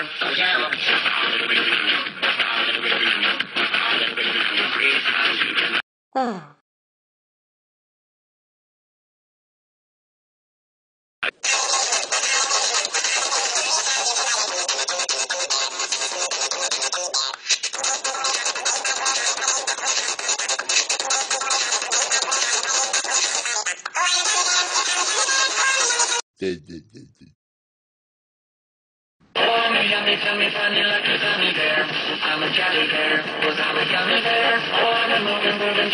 Oh, yummy, tummy, funny like a gummy bear. I'm a jelly bear, 'cause I'm a gummy bear. Oh, I'm a moving, grooving,